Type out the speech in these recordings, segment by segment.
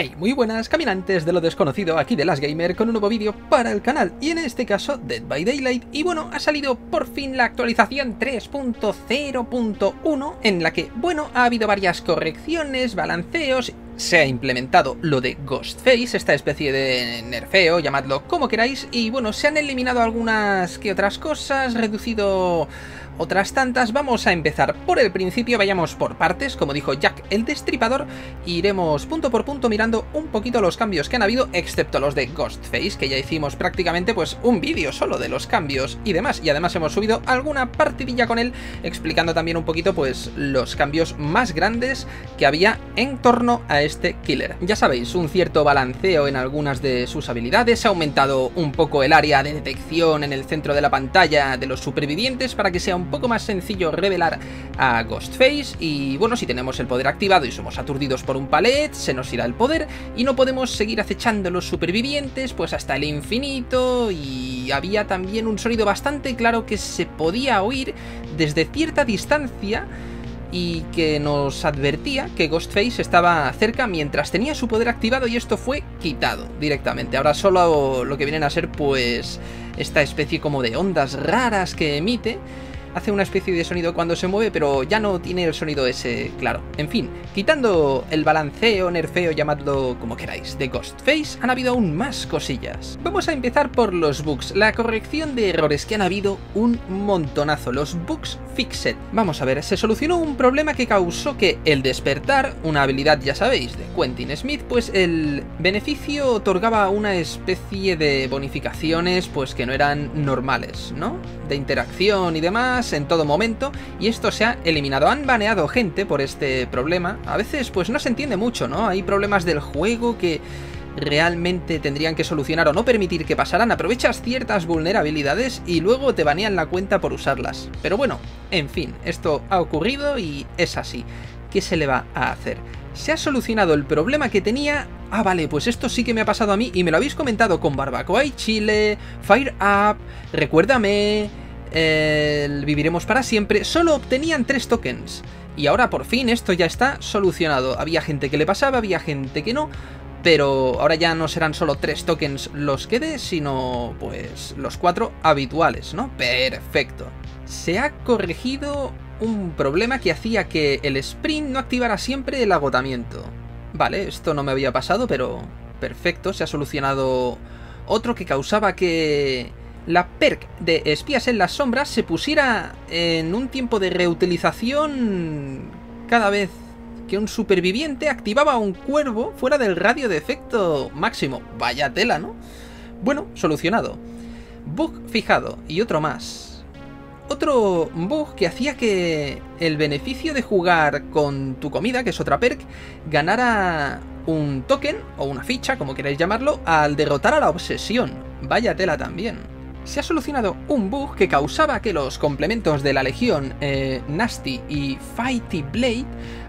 Hey, muy buenas caminantes de lo desconocido aquí de Las Gamer con un nuevo vídeo para el canal y en este caso Dead by Daylight y bueno, ha salido por fin la actualización 3.0.1 en la que bueno, ha habido varias correcciones, balanceos se ha implementado lo de Ghostface, esta especie de nerfeo, llamadlo como queráis, y bueno, se han eliminado algunas que otras cosas, reducido otras tantas. Vamos a empezar por el principio, vayamos por partes, como dijo Jack el Destripador, iremos punto por punto mirando un poquito los cambios que han habido, excepto los de Ghostface, que ya hicimos prácticamente pues un vídeo solo de los cambios y demás, y además hemos subido alguna partidilla con él, explicando también un poquito pues los cambios más grandes que había en torno a este killer. Ya sabéis, un cierto balanceo en algunas de sus habilidades, ha aumentado un poco el área de detección en el centro de la pantalla de los supervivientes para que sea un poco más sencillo revelar a Ghostface y bueno, si tenemos el poder activado y somos aturdidos por un palet, se nos irá el poder y no podemos seguir acechando los supervivientes pues hasta el infinito y había también un sonido bastante claro que se podía oír desde cierta distancia y que nos advertía que Ghostface estaba cerca mientras tenía su poder activado y esto fue quitado directamente. Ahora solo lo que vienen a ser pues esta especie como de ondas raras que emite hace una especie de sonido cuando se mueve, pero ya no tiene el sonido ese claro. En fin, quitando el balanceo, nerfeo, llamadlo como queráis, de Ghostface, han habido aún más cosillas. Vamos a empezar por los bugs, la corrección de errores que han habido un montonazo, los bugs fixed. Vamos a ver, se solucionó un problema que causó que el despertar, una habilidad ya sabéis, de Quentin Smith, pues el beneficio otorgaba una especie de bonificaciones pues que no eran normales, ¿no? De interacción y demás, en todo momento y esto se ha eliminado. Han baneado gente por este problema. A veces pues no se entiende mucho, ¿no? Hay problemas del juego que realmente tendrían que solucionar o no permitir que pasaran, aprovechas ciertas vulnerabilidades y luego te banean la cuenta por usarlas. Pero bueno, en fin, esto ha ocurrido y es así. ¿Qué se le va a hacer? Se ha solucionado el problema que tenía... Ah, vale, pues esto sí que me ha pasado a mí y me lo habéis comentado con Barbacoa y Chile, Fire Up, Recuérdame el Viviremos para siempre, solo obtenían 3 tokens. Y ahora por fin esto ya está solucionado. Había gente que le pasaba, había gente que no, pero ahora ya no serán solo 3 tokens los que dé, sino pues los 4 habituales, ¿no? Perfecto. Se ha corregido un problema que hacía que el sprint no activara siempre el agotamiento. Vale, esto no me había pasado, pero perfecto, se ha solucionado otro que causaba que la perk de espías en las sombras se pusiera en un tiempo de reutilización cada vez que un superviviente activaba un cuervo fuera del radio de efecto máximo. Vaya tela, ¿no? Bueno, solucionado. Bug fijado y otro más. Otro bug que hacía que el beneficio de jugar con tu comida, que es otra perk, ganara un token o una ficha, como queráis llamarlo, al derrotar a la obsesión. Vaya tela también se ha solucionado un bug que causaba que los complementos de la Legión eh, Nasty y Fighty Blade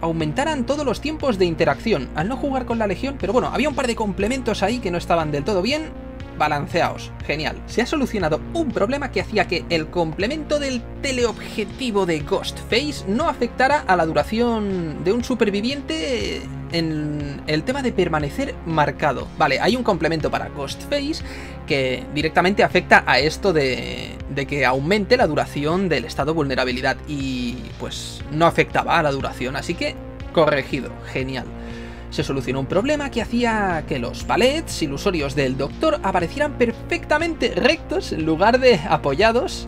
aumentaran todos los tiempos de interacción. Al no jugar con la Legión, pero bueno, había un par de complementos ahí que no estaban del todo bien, balanceaos. Genial. Se ha solucionado un problema que hacía que el complemento del teleobjetivo de Ghostface no afectara a la duración de un superviviente en el tema de permanecer marcado. Vale, hay un complemento para Ghostface que directamente afecta a esto de, de que aumente la duración del estado de vulnerabilidad y pues no afectaba a la duración, así que corregido, genial se solucionó un problema que hacía que los palets ilusorios del Doctor aparecieran perfectamente rectos en lugar de apoyados,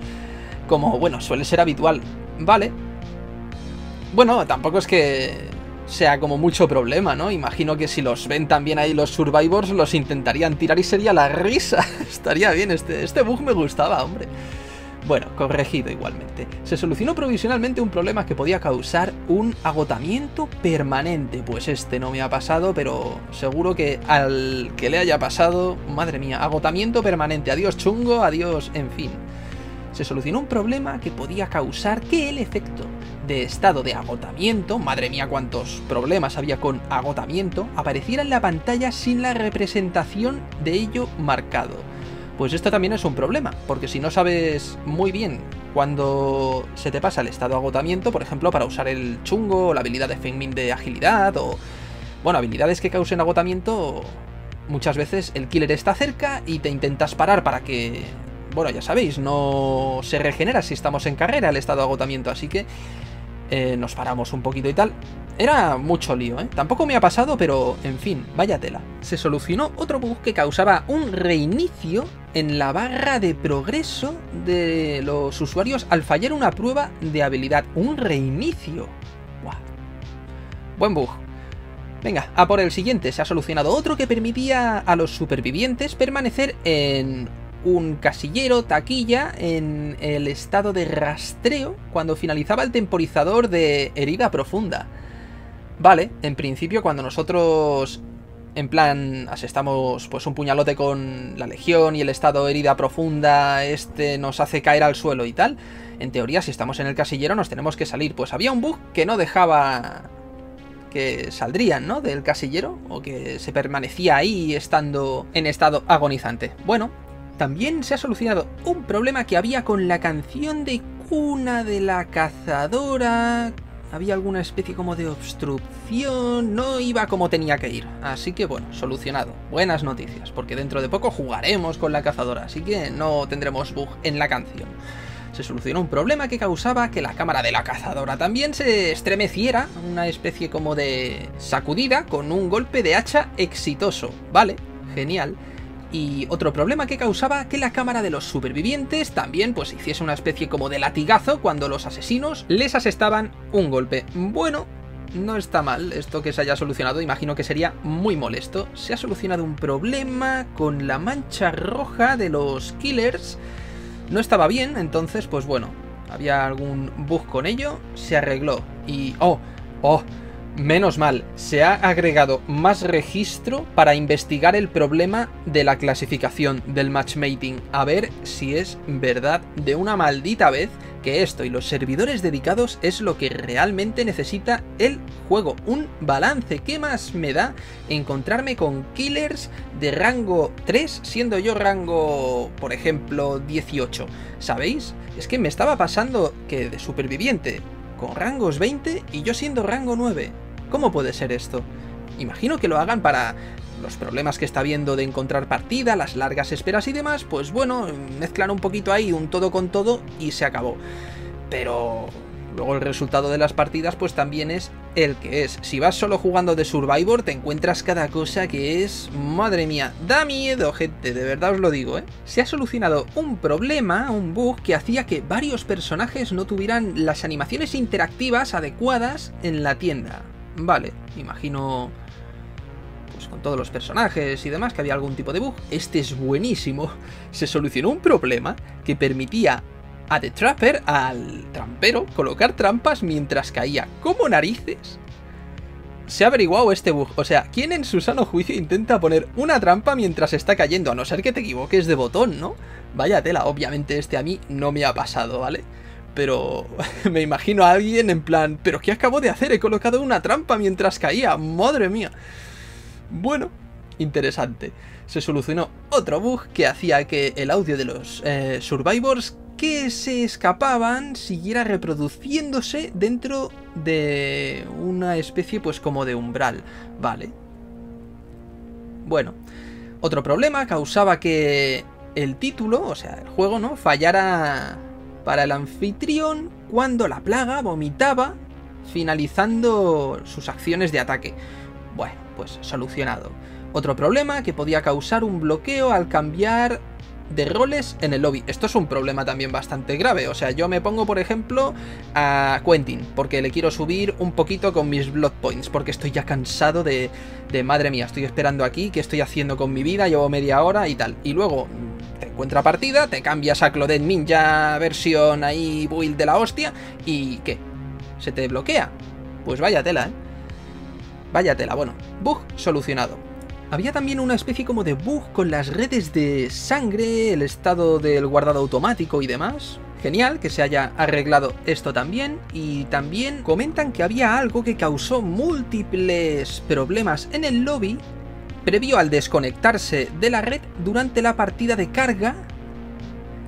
como, bueno, suele ser habitual. Vale. Bueno, tampoco es que sea como mucho problema, ¿no? Imagino que si los ven también ahí los Survivors, los intentarían tirar y sería la risa. Estaría bien, este, este bug me gustaba, hombre. Bueno, corregido igualmente. Se solucionó provisionalmente un problema que podía causar un agotamiento permanente. Pues este no me ha pasado, pero seguro que al que le haya pasado, madre mía, agotamiento permanente. Adiós chungo, adiós, en fin. Se solucionó un problema que podía causar que el efecto de estado de agotamiento, madre mía cuántos problemas había con agotamiento, apareciera en la pantalla sin la representación de ello marcado. Pues esto también es un problema, porque si no sabes muy bien cuando se te pasa el estado de agotamiento, por ejemplo, para usar el chungo, o la habilidad de Fengmin de agilidad, o Bueno, habilidades que causen agotamiento, muchas veces el killer está cerca y te intentas parar para que... Bueno, ya sabéis, no se regenera si estamos en carrera el estado de agotamiento, así que eh, nos paramos un poquito y tal. Era mucho lío, ¿eh? Tampoco me ha pasado, pero en fin, vaya tela. Se solucionó otro bug que causaba un reinicio en la barra de progreso de los usuarios al fallar una prueba de habilidad. Un reinicio. Buen bug. Venga, a por el siguiente. Se ha solucionado otro que permitía a los supervivientes permanecer en un casillero, taquilla, en el estado de rastreo cuando finalizaba el temporizador de herida profunda. Vale, en principio cuando nosotros en plan asestamos pues un puñalote con la legión y el estado herida profunda, este nos hace caer al suelo y tal, en teoría si estamos en el casillero nos tenemos que salir. Pues había un bug que no dejaba que saldrían, ¿no? Del casillero o que se permanecía ahí estando en estado agonizante. Bueno, también se ha solucionado un problema que había con la canción de cuna de la cazadora. Había alguna especie como de obstrucción, no iba como tenía que ir. Así que bueno, solucionado. Buenas noticias, porque dentro de poco jugaremos con la cazadora, así que no tendremos bug en la canción. Se solucionó un problema que causaba que la cámara de la cazadora también se estremeciera, una especie como de sacudida con un golpe de hacha exitoso. Vale, genial y otro problema que causaba que la cámara de los supervivientes también pues hiciese una especie como de latigazo cuando los asesinos les asestaban un golpe. Bueno, no está mal esto que se haya solucionado, imagino que sería muy molesto. Se ha solucionado un problema con la mancha roja de los killers. No estaba bien, entonces pues bueno, había algún bug con ello, se arregló y... ¡Oh! ¡Oh! Menos mal, se ha agregado más registro para investigar el problema de la clasificación del matchmaking, a ver si es verdad de una maldita vez que esto y los servidores dedicados es lo que realmente necesita el juego. Un balance, ¿qué más me da encontrarme con killers de rango 3 siendo yo rango, por ejemplo, 18? ¿Sabéis? Es que me estaba pasando que de superviviente con rangos 20 y yo siendo rango 9. ¿Cómo puede ser esto? Imagino que lo hagan para los problemas que está viendo de encontrar partida, las largas esperas y demás, pues bueno, mezclan un poquito ahí un todo con todo y se acabó. Pero luego el resultado de las partidas pues también es el que es. Si vas solo jugando de Survivor te encuentras cada cosa que es... Madre mía, da miedo gente, de verdad os lo digo, ¿eh? Se ha solucionado un problema, un bug que hacía que varios personajes no tuvieran las animaciones interactivas adecuadas en la tienda. Vale, imagino pues con todos los personajes y demás que había algún tipo de bug. Este es buenísimo. Se solucionó un problema que permitía a The Trapper, al trampero, colocar trampas mientras caía. ¿Cómo narices? Se ha averiguado este bug. O sea, ¿quién en su sano juicio intenta poner una trampa mientras está cayendo? A no ser que te equivoques de botón, ¿no? Vaya tela, obviamente este a mí no me ha pasado, ¿vale? Pero me imagino a alguien en plan, ¿pero qué acabo de hacer? He colocado una trampa mientras caía, madre mía. Bueno, interesante. Se solucionó otro bug que hacía que el audio de los eh, survivors que se escapaban siguiera reproduciéndose dentro de una especie pues como de umbral, ¿vale? Bueno, otro problema causaba que el título, o sea, el juego, ¿no? Fallara para el anfitrión cuando la plaga vomitaba finalizando sus acciones de ataque. Bueno, pues solucionado. Otro problema que podía causar un bloqueo al cambiar de roles en el lobby. Esto es un problema también bastante grave. O sea, yo me pongo, por ejemplo, a Quentin, porque le quiero subir un poquito con mis Blood Points, porque estoy ya cansado de, de madre mía, estoy esperando aquí, ¿qué estoy haciendo con mi vida? Llevo media hora y tal. Y luego te encuentra partida, te cambias a Clodet Ninja versión ahí build de la hostia y ¿qué? ¿Se te bloquea? Pues vaya tela, ¿eh? Vaya tela, bueno, bug solucionado. Había también una especie como de bug con las redes de sangre, el estado del guardado automático y demás. Genial que se haya arreglado esto también y también comentan que había algo que causó múltiples problemas en el lobby previo al desconectarse de la red durante la partida de carga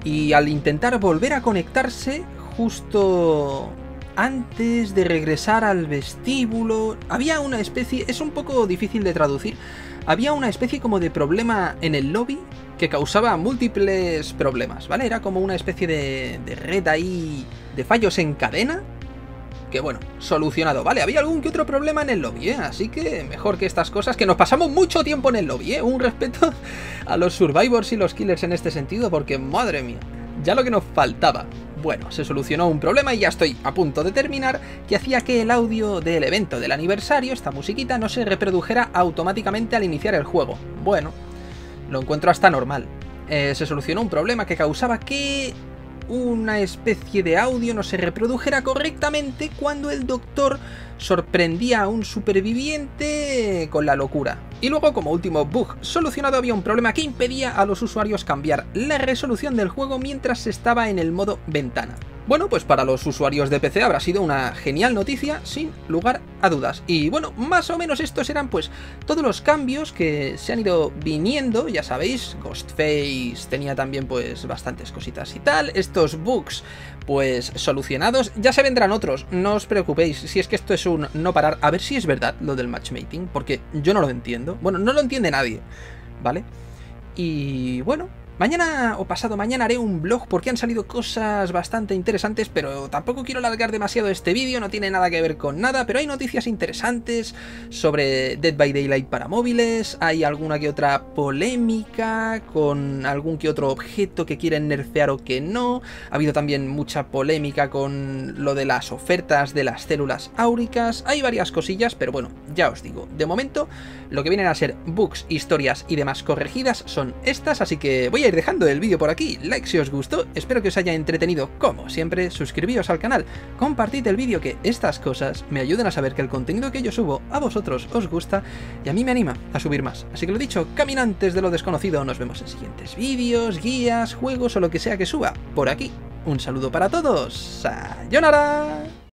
y al intentar volver a conectarse justo antes de regresar al vestíbulo, había una especie, es un poco difícil de traducir, había una especie como de problema en el lobby que causaba múltiples problemas, ¿vale? Era como una especie de, de red ahí de fallos en cadena que bueno, solucionado. Vale, había algún que otro problema en el lobby, ¿eh? Así que mejor que estas cosas, que nos pasamos mucho tiempo en el lobby, ¿eh? Un respeto a los survivors y los killers en este sentido, porque madre mía, ya lo que nos faltaba. Bueno, se solucionó un problema y ya estoy a punto de terminar, que hacía que el audio del evento del aniversario, esta musiquita, no se reprodujera automáticamente al iniciar el juego. Bueno, lo encuentro hasta normal. Eh, se solucionó un problema que causaba que una especie de audio no se reprodujera correctamente cuando el doctor sorprendía a un superviviente con la locura. Y luego, como último bug solucionado, había un problema que impedía a los usuarios cambiar la resolución del juego mientras estaba en el modo ventana. Bueno, pues para los usuarios de PC habrá sido una genial noticia, sin lugar a dudas. Y bueno, más o menos estos eran pues todos los cambios que se han ido viniendo, ya sabéis, Ghostface tenía también pues bastantes cositas y tal, estos bugs pues solucionados, ya se vendrán otros, no os preocupéis, si es que esto es un no parar, a ver si es verdad lo del matchmaking, porque yo no lo entiendo, bueno, no lo entiende nadie, ¿vale? Y bueno, Mañana o pasado mañana haré un blog porque han salido cosas bastante interesantes, pero tampoco quiero alargar demasiado este vídeo, no tiene nada que ver con nada, pero hay noticias interesantes sobre Dead by Daylight para móviles, hay alguna que otra polémica con algún que otro objeto que quieren nerfear o que no, ha habido también mucha polémica con lo de las ofertas de las células áuricas, hay varias cosillas, pero bueno, ya os digo, de momento lo que vienen a ser bugs, historias y demás corregidas son estas, así que voy dejando el vídeo por aquí, like si os gustó, espero que os haya entretenido como siempre, suscribíos al canal, compartid el vídeo que estas cosas me ayudan a saber que el contenido que yo subo a vosotros os gusta y a mí me anima a subir más. Así que lo dicho, caminantes de lo desconocido, nos vemos en siguientes vídeos, guías, juegos o lo que sea que suba por aquí. Un saludo para todos, ¡sayonara!